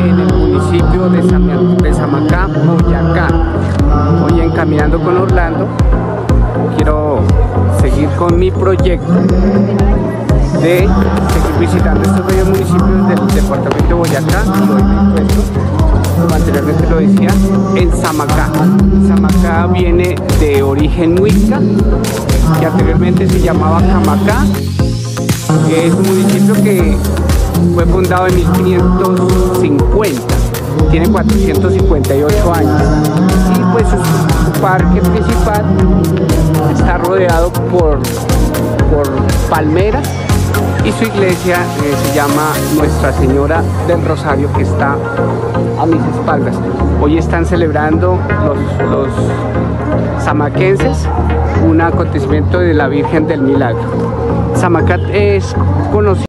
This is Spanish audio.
en el municipio de, Sam de Samacá, Boyacá. Hoy en Caminando con Orlando quiero seguir con mi proyecto de seguir visitando estos bellos municipios del departamento de Boyacá anteriormente lo decía, en Samacá. Samacá viene de origen muisca, que anteriormente se llamaba Camacá. Es un municipio que fue fundado en 1550, tiene 458 años y pues su parque principal está rodeado por, por palmeras y su iglesia eh, se llama Nuestra Señora del Rosario que está a mis espaldas. Hoy están celebrando los, los zamaquenses un acontecimiento de la Virgen del Milagro. Zamacat es conocido